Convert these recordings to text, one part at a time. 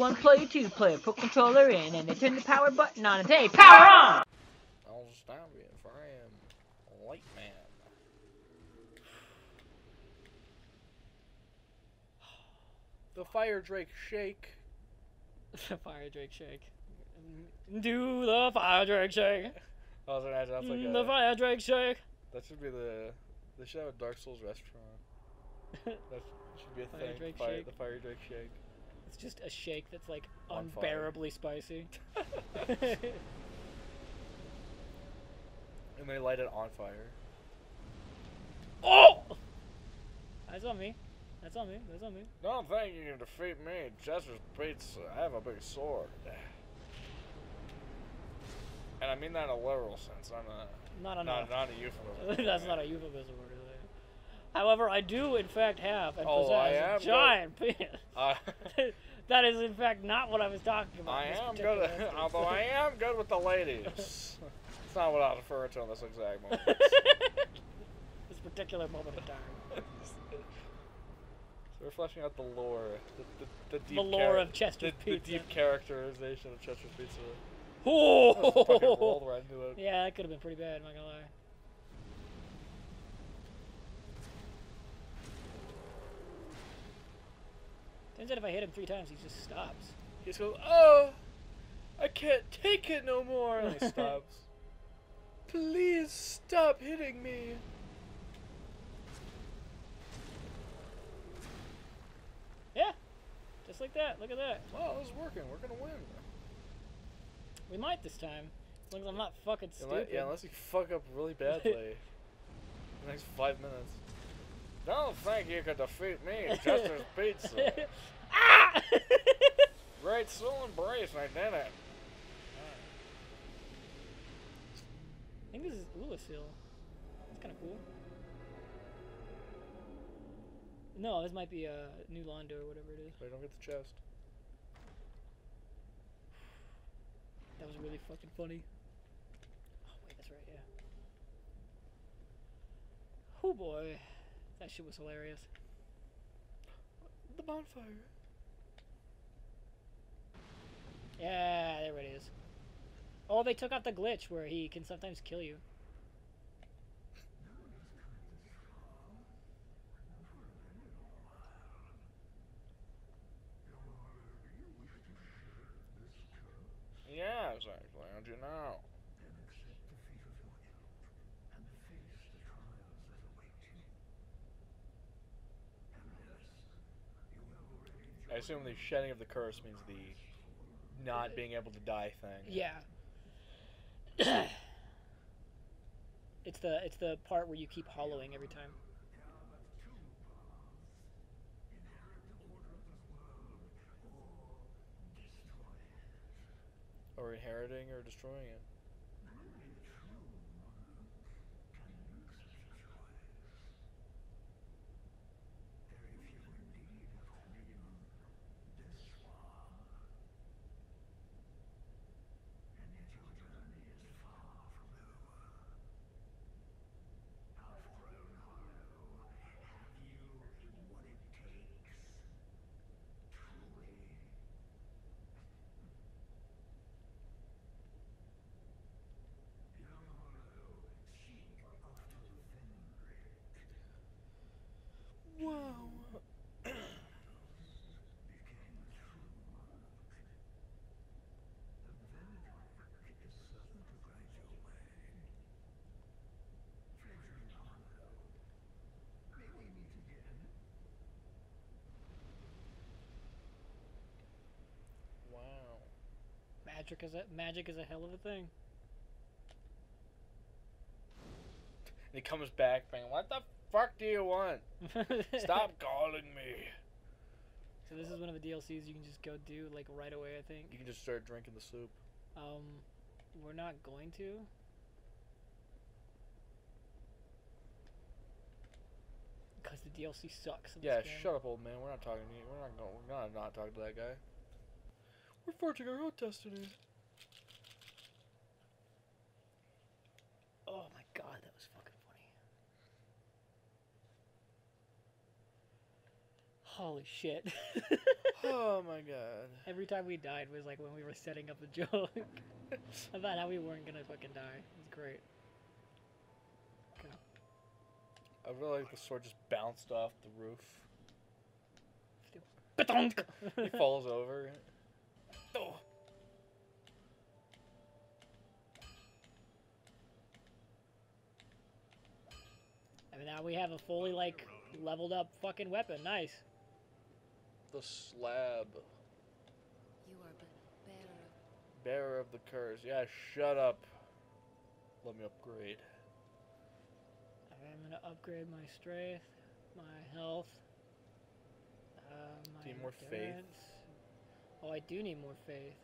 one player, two player, put controller in, and they turn the power button on and say, Power on! I'll stop you if I am light man. The fire drake shake. the fire drake shake. Do the fire drake shake. I was imagine that's like Mm, a, the fire drake shake. that should be the they should have a Dark Souls restaurant. That should be a Fire thing. drake fire, shake. The fire drake shake. It's just a shake that's like On unbearably spicy. And they light it on fire. oh! That's on me. That's on me. That's on me. No, thank you. You defeat me, Jester's Pizza. I have a big sword. And I mean that in a literal sense. I'm a Not not, a. not a euphemism. That's not a euphemism. Or anything. However, I do in fact have and Oh, I possess am a giant penis. I, that is in fact not what I was talking about. I am good. although I am good with the ladies. It's not what I referring to in this exact moment. this particular moment of time. So we're fleshing out the lore, the, the, the deep The lore of Chester's the, the deep characterization of Chester's Pizza. I just fucking rolled Oh! right into it. Yeah, that could have been pretty bad. I'm not gonna lie. Turns out if I hit him three times, he just stops. He just goes, "Oh, I can't take it no more," and he stops. Please stop hitting me. Yeah, just like that. Look at that. Oh, this is working. We're gonna win. We might this time, as long as I'm not fucking stupid. yeah, unless you fuck up really badly. the next five minutes. Don't think you could defeat me, Chester's Pizza. ah! Great soul embrace, I did it. I think this is Ulasil. That's kind of cool. No, this might be uh, New Londo or whatever it is. But I don't get the chest. That was really fucking funny. Oh wait, that's right, yeah. Oh boy, that shit was hilarious. The bonfire. Yeah, there it is. Oh, they took out the glitch where he can sometimes kill you. Yes, actually, how'd you know? I assume the shedding of the curse means the not being able to die thing. Yeah. it's the it's the part where you keep hollowing every time. Or inheriting or destroying it. Magic is a magic is a hell of a thing. And he comes back being, what the fuck do you want? Stop calling me. So this is one of the DLCs you can just go do like right away. I think. You can just start drinking the soup. Um, we're not going to. Because the DLC sucks. Yeah, shut up, old man. We're not talking to you. We're not going. We're not not talking to that guy. We're forging our own destiny. Oh my god, that was fucking funny. Holy shit. Oh my god. Every time we died was like when we were setting up a joke about how we weren't gonna fucking die. It was great. I really like the sword just bounced off the roof. He falls over. And now we have a fully like leveled up fucking weapon. Nice. The slab. You are but bearer Bearer of the curse. Yeah, shut up. Let me upgrade. I'm gonna upgrade my strength, my health, uh, my Do you need more faith? Oh, I do need more faith.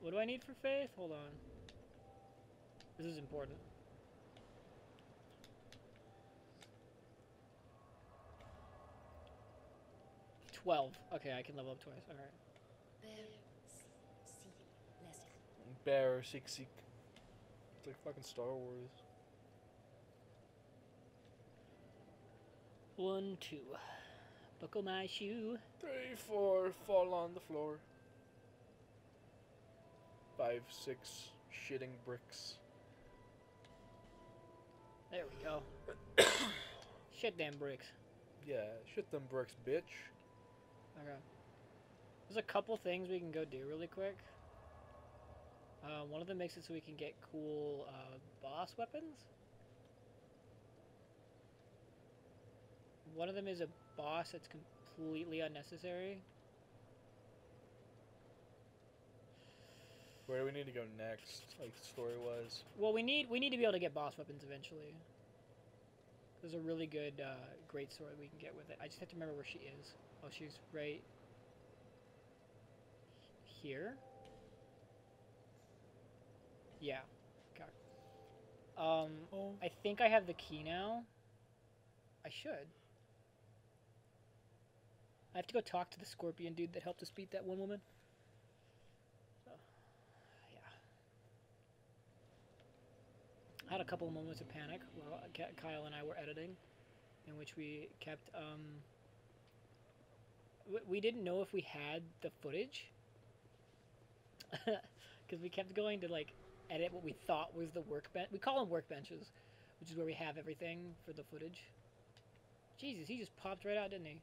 What do I need for faith? Hold on. This is important. Twelve. Okay, I can level up twice. All right. bear see blessed. Bearer, seek, seek. It's like fucking Star Wars. One, two. Buckle my shoe. Three, four, fall on the floor. Five, six, shitting bricks. There we go. Shit, them bricks. Yeah, shit them bricks, bitch. Okay. There's a couple things we can go do really quick. Uh, one of them makes it so we can get cool uh, boss weapons. One of them is a boss that's completely unnecessary. Where do we need to go next? Like story wise. Well, we need we need to be able to get boss weapons eventually. There's a really good, uh, great sword we can get with it. I just have to remember where she is. Oh, she's right here. Yeah, got her. Um, Oh. I think I have the key now. I should. I have to go talk to the scorpion dude that helped us beat that one woman. So, yeah. I had a couple of moments of panic while Kyle and I were editing, in which we kept. Um, we didn't know if we had the footage because we kept going to like edit what we thought was the workbench. We call them workbenches, which is where we have everything for the footage. Jesus, he just popped right out, didn't he?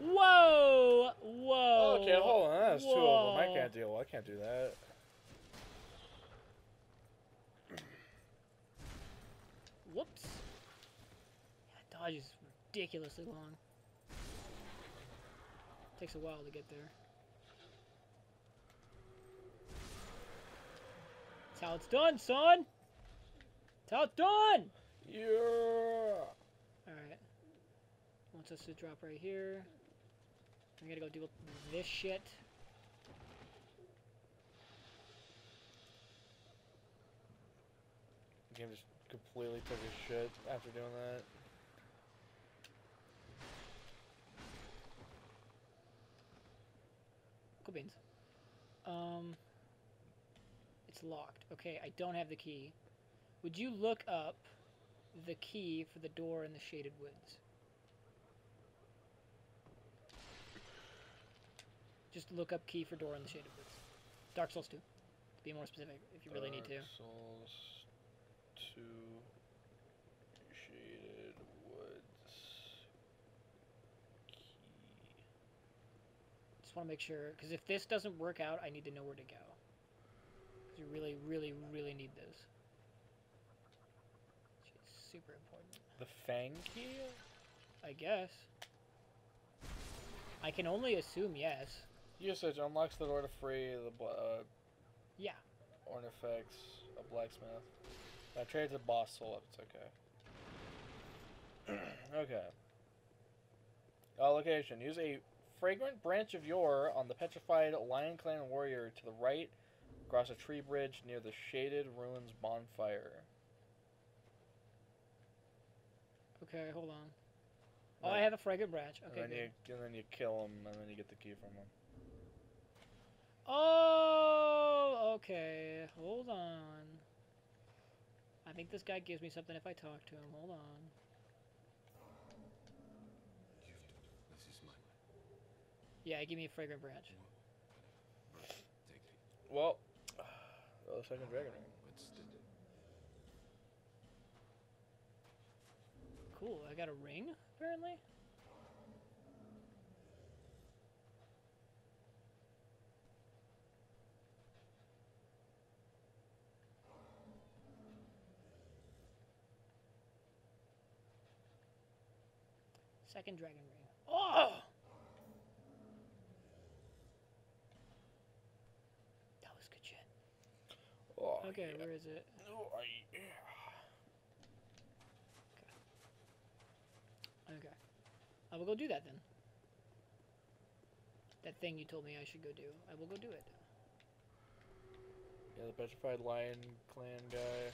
Whoa! Whoa! Oh, okay, hold on. That's two of them. I can't deal. I can't do that. Whoops. That dodge is ridiculously long. Takes a while to get there. That's how it's done, son! That's how it's done! Yeah. Alright. Wants us to drop right here. I gotta go deal with this shit. The Game just completely took a shit after doing that. Cool beans. Um, it's locked. Okay, I don't have the key. Would you look up the key for the door in the shaded woods? Just look up key for door in the Shaded Woods. Dark Souls 2. To be more specific, if you really need to. Dark Souls 2 Shaded Woods Key. Just want to make sure, because if this doesn't work out, I need to know where to go. 'Cause you really, really, really need this. It's super important. The Fang Key? I guess. I can only assume yes. Usage unlocks the door to free the uh, Yeah. Ornifex, a blacksmith. I traded the boss soul up, it's okay. okay. Uh, location. Use a fragrant branch of yore on the petrified Lion Clan warrior to the right across a tree bridge near the shaded ruins bonfire. Okay, hold on. Oh, I have a fragrant branch. Okay. and, then you, and then you kill him, and then you get the key from him. Oh, okay. Hold on. I've think this guy gives me something if I talk to him. Hold on. This is mine. Yeah, give me a fragrant branch. Take it. Well, oh, second dragon ring. Cool. I got a ring apparently. Second dragon ring. Oh! That was good shit. Oh, Okay, yeah. where is it? Oh, I, yeah. Okay. I will go do that then. That thing you told me I should go do. I will go do it. Yeah, the petrified lion clan guy.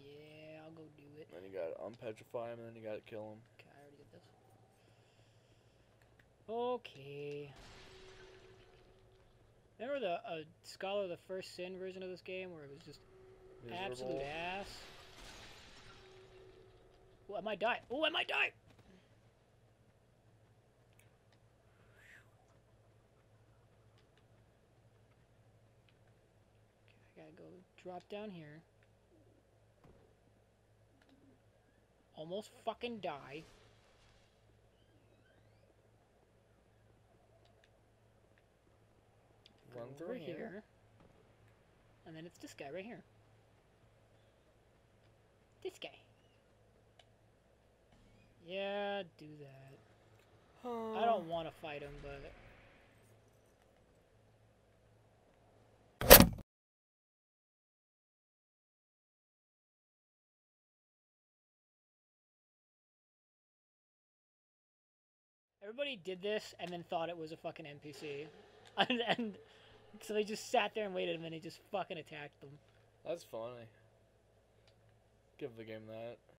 Yeah, I'll go do it. Then you got to unpetrify him, and then you got to kill him. Okay, I already did this. Okay. Remember the uh, Scholar of the First Sin version of this game where it was just absolute ass? Oh, I might die. Oh, I might die! Okay, I gotta go drop down here. Almost fucking die. Over through here. And then it's this guy right here. This guy. Yeah, do that. I don't want to fight him, but everybody did this and then thought it was a fucking NPC, and, and so they just sat there and waited, and then he just fucking attacked them. That's funny. Give the game that.